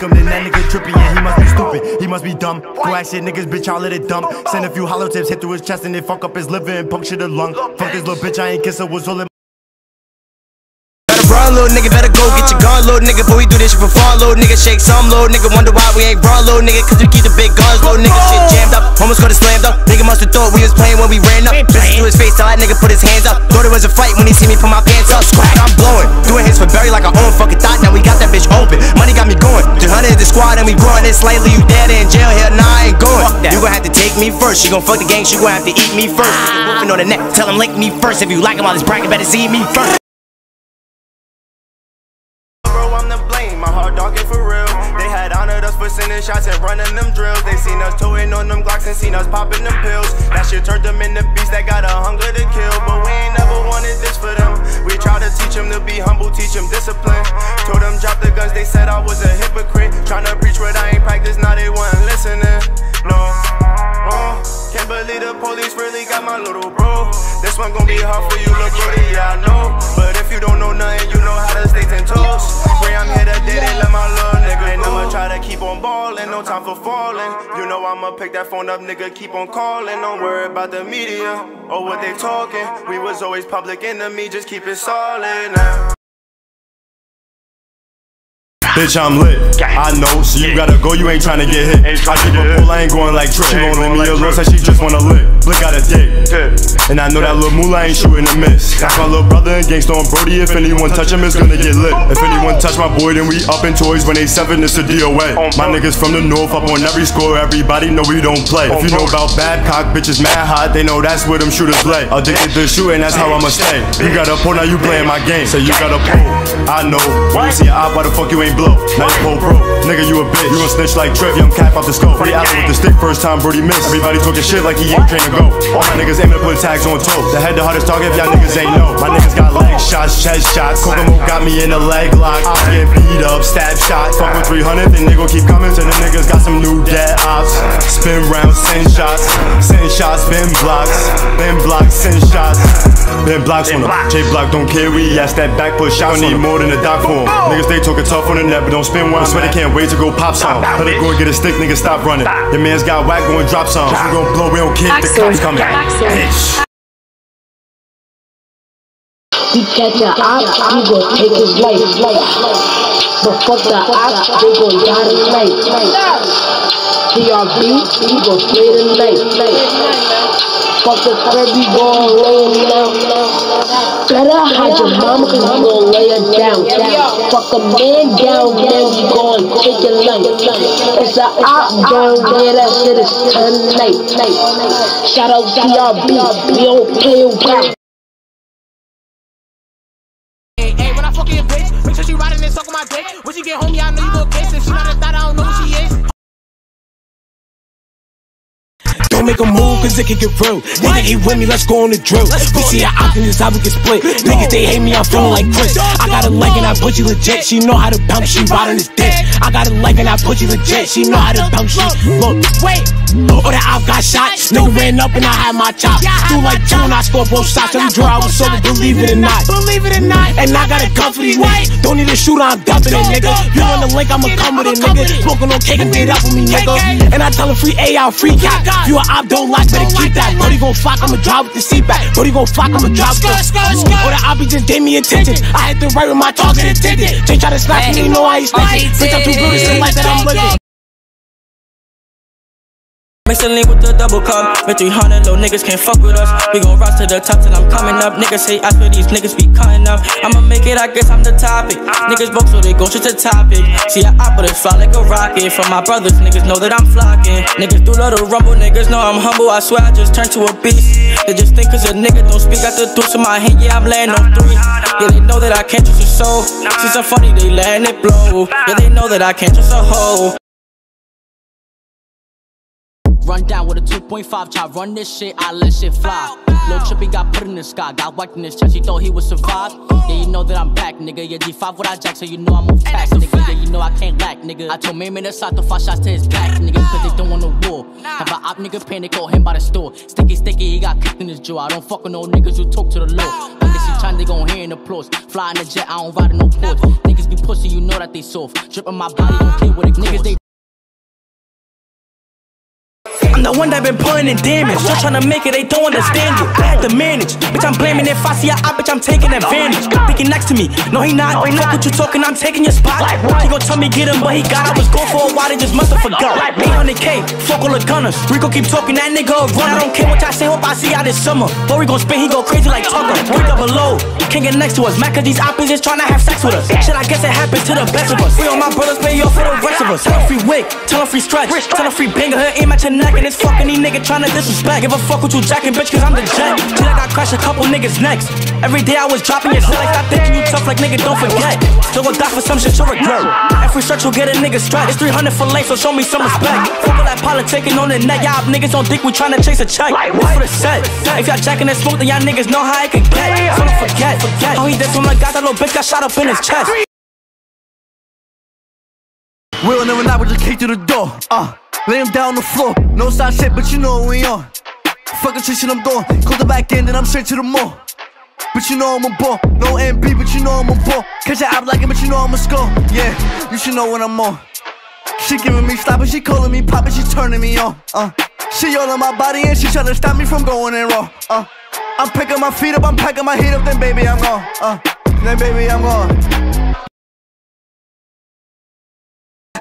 Him, then that nigga trippy, yeah, he must be stupid, he must be dumb. Go ask shit, niggas, bitch, I'll let it dump. Send a few hollow tips, hit through his chest, and they fuck up his liver and puncture the lung. Fuck this little bitch, I ain't kiss her, was all in Run, little nigga, better go get your gun, little nigga. Before we do this shit for fun, little nigga. Shake some, little nigga. Wonder why we ain't run, little nigga. Cause we keep the big guns, little nigga. Shit jammed up, almost got it slammed up. Nigga must have thought we was playing when we ran up. Bitch to his face, tell that nigga put his hands up. Thought it was a fight when he see me put my pants up. Squad, I'm blowing. Doing hits for Barry like I own fucking thought. Now we got that bitch open. Money got me going. 200 is the squad and we growing it slightly. You dead in jail here, nah, I ain't going. You gon' have to take me first. She gon' fuck the gang, she gon' have to eat me first. Wolfing on the neck, tell him link me first. If you like him, all this bracket better see me first. Sending shots and running them drills. They seen us towing on them Glocks and seen us popping them pills. That shit turned them into beasts that got a hunger to kill. But we ain't never wanted this for them. We try to teach them to be humble, teach them discipline. Told them drop the guns, they said I was a hypocrite. Trying to preach what I ain't practiced, now they wasn't listening. No. Uh, can't believe the police really got my little bro. This one gon' be hard for you, look good, yeah, I know. But if you don't know nothing, you know how to stay ten toes. Pray I'm here today, they let my little nigga And I'ma try to keep on ballin', no time for falling. You know I'ma pick that phone up, nigga, keep on calling. Don't worry about the media or what they talking. We was always public enemy, just keep it solid now. Bitch, I'm lit. I know, so you gotta go, you ain't tryna get hit. I keep a pull, I ain't going like Trip. She gon' leave me alone, said she just wanna lick. Blick got a dick. And I know that little moolah ain't shooting a miss. That's my little brother and gangsta on Brody. If anyone touch him, it's gonna get lit. If anyone touch my boy, then we up in toys when they seven, it's a DOA. My niggas from the north up on every score, everybody know we don't play. If you know about Babcock, bitches mad hot, they know that's where them shooters play. Addicted to shooting, that's how I'ma stay. You got a pull, now you playing my game. So you got a pull. I know. When you see an eye, why the fuck you ain't blow? Now you bro. Nigga, you a bitch. You gon' snitch like Trev, young cap off the scope. Pretty out with the stick, first time Brody missed. Everybody talking shit like he ain't trained to go. All my niggas aiming to put tags on toes. The head the hardest target if y'all niggas ain't know. My niggas got leg shots, chest shots. Kokomo got me in the leg lock. I get beat up, stab shot. Fuck with 300, then gon' keep coming. So the niggas got some new dead ops. Spin rounds, send shots. Send shots, spin blocks. Spin blocks, send shots. Spin blocks on them. J Block don't care, we ask that back push shots. Need more than a doc form. Niggas they talking tough on the net, but don't spin one. I swear they can't wait to go pop some. Let it go and get a stick, nigga, stop running. Your man's got whack, go and drop some. We gon' blow, we don't care if the cops coming. Bitch. We catch a op, we gon' take his life. But fuck the op, they gon' die tonight. TRB, we gon' play tonight. Fuck the crib, we gon' lay him down. Better hide your mama, cause we gon' lay her down. Fuck a man down, then we gon' take your life. It's a op down there, that shit is tonight. Shout out TRB, we don't play around. Your bitch, she riding and my dick. When she get home, I know you gon' kiss. If she not a thought, I don't know who she is. Make a move, cause it can get real. Nigga, he with me, let's go on the drill. We see how often this how we get split. Niggas, they hate me, I'm feeling like Chris. I got a leg and I put you legit. She know how to bounce, she riding this dick. I got a leg and I put you legit. She know how to bounce, she look. Wait, oh, that I've got shot. Nigga ran up and I had my chop. Do like two and I scored both shots. Every draw I was sober, believe it or not. Believe it or not. And I got a gun for these niggas. Don't need a shooter, I'm dumping it, nigga. You want the link, I'ma come with it, nigga. Smoking on cake and get up with me, nigga. And I tell him free A oh out, free cap. You a op, don't like, better keep that. Brody gon' flock, I'ma drive with the seat back. Brody gon' flock, I'ma drive with the Or the op, just gave me attention. I had to write with my target intended. They try to snap me, you know how he's thinking. Bitch, I'm too good, it's the life that I'm living. Lean with the double cup. With 300 low niggas can't fuck with us. We gon' rise to the top till I'm coming up. Niggas say after these niggas be cutting up. I'ma make it, I guess I'm the topic. Niggas broke so they go to topic. See, I operate fly like a rocket. From my brothers, niggas know that I'm flocking. Niggas do love to rumble, niggas know I'm humble. I swear I just turned to a beast. They just think cause a nigga don't speak out the deuce in my hand. Yeah, I'm laying on three. Yeah, they know that I can't trust a soul. Since I'm funny, they letting it blow. Yeah, they know that I can't trust a hoe. Run down with a 2.5 chop, run this shit, I let shit fly. Lil Trippy got put in the sky, got whacked in his chest, he thought he would survive. Yeah, you know that I'm back, nigga. Yeah, G5 what I jack, so you know I move tax, nigga. Yeah, you know I can't lack, nigga. I told Mame in the side to five shots to his back, nigga, cause they don't want no war. Have a op nigga panic, call him by the store. Sticky, sticky, he got kicked in his jaw. I don't fuck with no niggas who talk to the law. Niggas see trying, they gon' hear the applause. Fly in the jet, I don't ride in no porch. Niggas be pussy, you know that they soft. Drippin' my body, don't play with it. Niggas, they the one that been putting in damage. Just trying to make it, they don't understand it. I had to manage. Bitch, I'm blaming if I see a op, bitch, I'm taking advantage. Thinking next to me. No, he not. Fuck what you talking, I'm taking your spot. He gon' tell me get him, but he got. I was gone for a while, they just must have forgot. 800k, fuck all the gunners. Rico keep talking, that nigga a run. I don't care what y'all say, hope I see y'all this summer. We gon' spin, he go crazy like Tucker. Wake up below, can't get next to us. Mad cause these opposites trying to have sex with us. Shit, I guess it happens to the best of us. We on my brothers, pay off for the rest of us. Tell them free wig, tell free stretch. Tell them free banger, her aim at your neck. And this fucking these nigga tryna disrespect. Give a fuck what you jacking, bitch, cause I'm the jet. Till I crash a couple niggas next. Every day I was dropping your shit like stop thinking you tough, like nigga, don't forget. Still gon' die for some shit you'll regret. Every stretch will get a nigga strap. It's 300 for life, so show me some respect. Fuck all that politicking on the neck. Y'all niggas don't think we tryna chase a check. This for the set. If y'all jacking that smoke, then y'all niggas know how it can get. So don't forget, forget. How he did when I got that little bitch got shot up in his chest. We'll never not, we just kick through the door. Uh, lay him down on the floor. No side shit, but you know we on. Fucking shit, I'm doing. Close the back end, then I'm straight to the mall. But you know I'm a ball. No MB, but you know I'm a ball. Catch your app like it, but you know I'm a score. Yeah, you should know when I'm on. She giving me and she calling me pop, and she turning me on. Uh, she all on my body, and she trying to stop me from going in raw. Uh, I'm picking my feet up, I'm packing my heat up, then baby I'm gone. Uh, then baby I'm gone.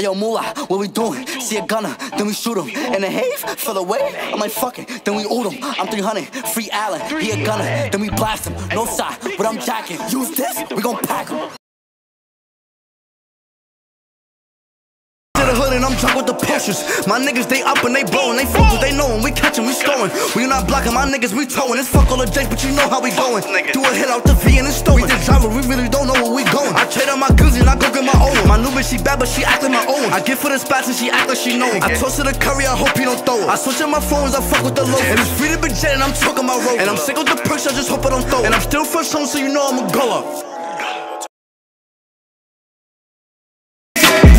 Hey yo, Mula, what we doing? See a gunner, then we shoot him. In the have, fell away, I might fuck it, then we oot him. I'm 300, free Allen, he a gunner, then we blast him. No side, but I'm jacking. Use this, we gon' pack him. And I'm drunk with the pushers. My niggas, they up and they blowin', they focus, they knowin' we catchin', we stolen. We not blocking, my niggas, we towing. It's fuck all the J's, but you know how we going. Do a hit out the V and it's stolen. We driver, we really don't know where we going. I trade on my goods and I go get my own. My new bitch, she bad, but she act like my own. I get for the spots and she act like she know. I toast to the curry, I hope you don't throw it. I switch up my phones, I fuck with the low. And it's free to be jet and I'm talking my road. And I'm sick of the perks, I just hope I don't throw. And I'm still fresh home, so you know I'm a go up.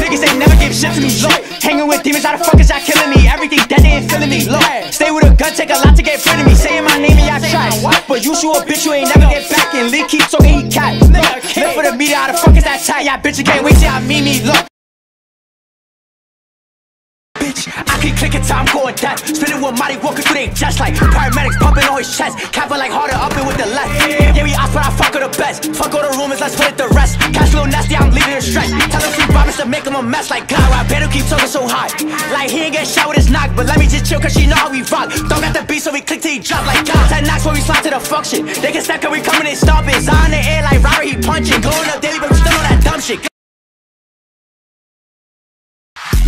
Niggas ain't never shit to me, look Hanging with demons, how the fuck is y'all killing me? Everything dead, they ain't feeling me, look Stay with a gun, take a lot to get rid of me. Saying my name and y'all trash But you shoot a bitch, you ain't never get back. And Lee keep talking, he cat. Look, live for the media, how the fuck is that tight? Y'all bitch, you can't wait till y'all meet me, look. Bitch, I keep click it till I'm going dead Spinning with Marty walking through they chest like Paramedics pumping on his chest. Capping like harder up and with the left Yeah, we ask but I fuck with the best. Fuck all the rumors, let's split the rest. Cash little nasty, I'm leaving it stress. Tell promise to make him a mess like God I better keep talking so high. Like he ain't get shot with his knock But let me just chill cause she know how we rock. Don't got the beat so we click till he drop like Ten knocks when we slide to the function. They can step cause we coming and stop it in the air like Robert, he punching. Going up daily but we still on that dumb shit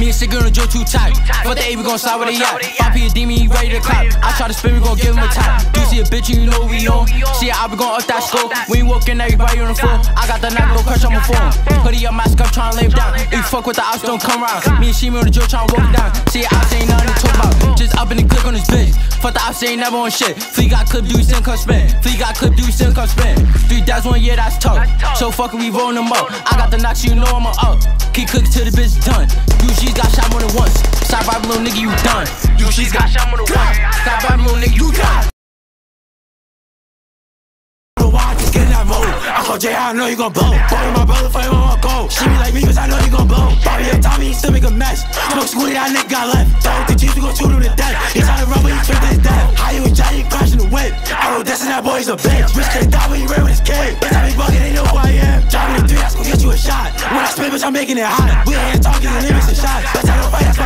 Me and on the Joe too tight. Fuck the A, we gon' slide with a yacht. Pop a demon, he ready to clap. I try to spin, we gon' give him a tap. You see a bitch, and you know we on. See I be gon' up that slow. We ain't walking, everybody on the floor. I got the knife, don't crush on my phone. Hoodie up, mask up, tryna lay down. If you fuck with the ops, don't come round. Me and Sheemy on the Joe tryna walk it down. See ops ain't nothing to talk about. Just up in the click on this bitch. Fuck the ops, ain't never on shit. Flea got clip, do you still come spin. Flea got clip, do you still come spin. Three days, one year, that's tough. So fucking we rollin' them up. I got the knocks, you know I'm up. Keep cooking till the bitch done. UG's got shot more than once. Stop robbing little nigga, you done. UG's got shot more than once. Stop robbing little nigga, you done. I call Jay, I know you gon' blow. Boy, my brother, fight on my goal. She be like me, cause I know you gon' blow. Bobby and Tommy, he still make a mess. Smoke schoolie, that nigga got left. Throw the cheese, we gon' shoot him to death. He try to run, but he tricked his death. How you and Johnny crashing the whip? I this and that boy's a bitch. Bitch can't die when he ran bitch, I'm making it hot. We ain't talking, the limits and shots. Bitch, I don't fight,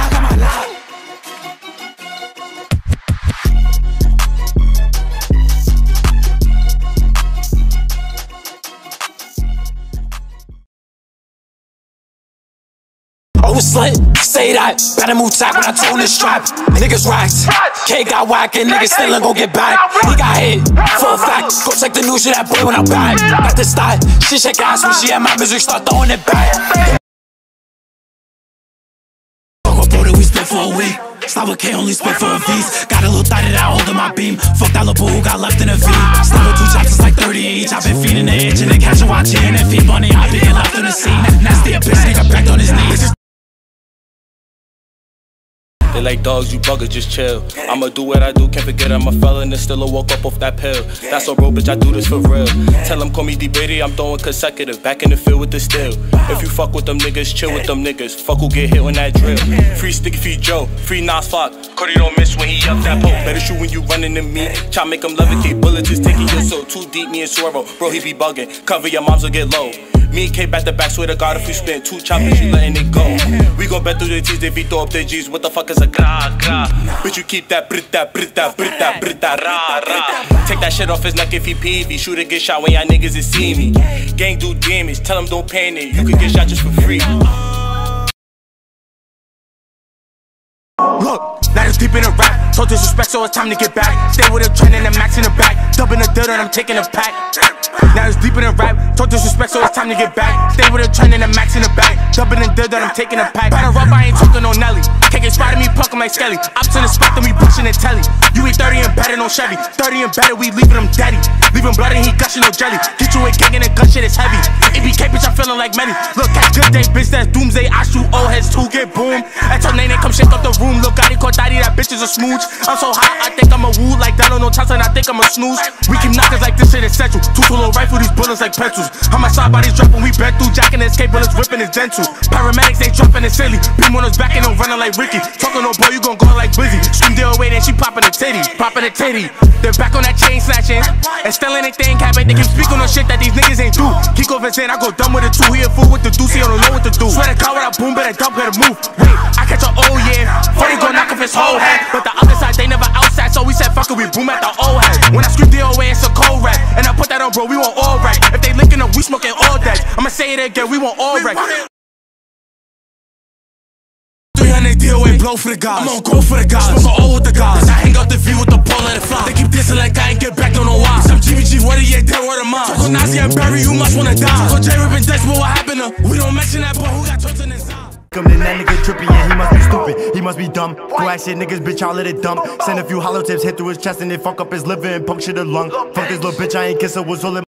Oh, it's lit, say that. Better move tight when I tune this strap. Niggas racks. K got whack and niggas still ain't gon' get back. He got hit, for a fact. Go check the news, shit that boy when I'm back. Got this style. She shake ass when she at my music, start throwing it back. For a week. Slava K only spit for a V's. Got a little thigh that I hold in my beam. Fuck that little boo who got left in a V. Slava two chops is like 30 each. I've been feeding the itch and they catch a watching. And feed money, I've been left in the scene. Nasty a bitch, nigga back on his knees. They like dogs, you bugger, just chill. I'ma do what I do, can't forget I'm a felon and still a woke up off that pill. That's a real bitch, I do this for real. Tell them call me D-Bitty, I'm throwing consecutive. Back in the field with the steel. If you fuck with them niggas, chill with them niggas. Fuck who get hit on that drill. Free Sticky Feet Joe, free Nas Flock. Cody don't miss when he up that pole. Better shoot when you running to me. Try make him levitate. Bullets just taking your soul too deep, me and Swervo. Bro, he be bugging. Cover your moms will get low. Me and K back to back, swear to God, if we spend two choppers, you letting it go. We gon' bet through the T's if we throw up the G's. What the fuck is a gra gra? Bitch, you keep that brita brita brita brita ra ra. Take that shit off his neck if he peevy. Shoot or get shot when y'all niggas is see me. Gang do damage, tell him don't panic. You could get shot just for free. So disrespect, so it's time to get back. Stay with a trend and the max in the back. Dubbing the dirt and I'm taking a pack. Now it's deep in the rap. So disrespect, so it's time to get back. Stay with a trend and the max in the back. Dubbing the dirt and I'm taking a pack. Batter up, I ain't talking no Nelly. Can't get spotted, me pucking like Skelly. Ops in the spot, then we pushing the telly. You eat 30 and better, no Chevy. 30 and better, we leaving him daddy. Leaving blood and he gushing no jelly. Get you a gang and the gun shit is heavy. ABK, bitch, I'm feeling like many. Look, at good day, bitch, that's doomsday. I shoot old heads to get boom. I tell Nene, come shake up the room. Look, I Gotti, Cortati, that bitch is a smooch. I'm so hot, I think I'm a woo. Like Donald, no and I think I'm a snooze. We keep knockers like this shit is essential. Two solo rifle, these bullets like pencils. How my side bodies dropping, we bent through. Jacking escape bullets, whipping his dental. Paramedics ain't dropping it silly. Beam on his back and I'm running like Ricky. Talking no boy, you gon' go like Blizzy. Scream deal away, then she popping a titty. Popping a titty. They're back on that chain snatching. And still anything happen. They can speak on no shit that these niggas ain't do. Kiko Vincent, I go dumb with it too. He a fool with the deuce, he don't know what to do. Swear to God, when I boom, better dump, better move. Wait, I catch a oh yeah. Funny go knock off his whole head. But the other side, they never outside, so we said fuck it, we boom at the old head. When I scream DOA, it's a cold rap. And I put that on, bro, we want all right. If they linking up, we smoking all that. I'ma say it again, we want all right. 300 DOA blow for the guys. I'm on go for the guys. Smoke all with the guys. I hang out the V with the pole, let it fly. They keep dissing like I ain't get back, don't know why. Some GBG, what yeah, dead word of mine. Talk Nazi and Barry, you must wanna die. Talk J Rip and Dex, what happened to? We don't mention that, but who got torture inside? Come in, that nigga trippy, yeah, he must be stupid, he must be dumb. Go ask shit, niggas, bitch, I'll let it dump. Send a few hollow tips, hit through his chest, and they fuck up his liver and puncture the lung. Fuck this little bitch, I ain't kiss her, was all in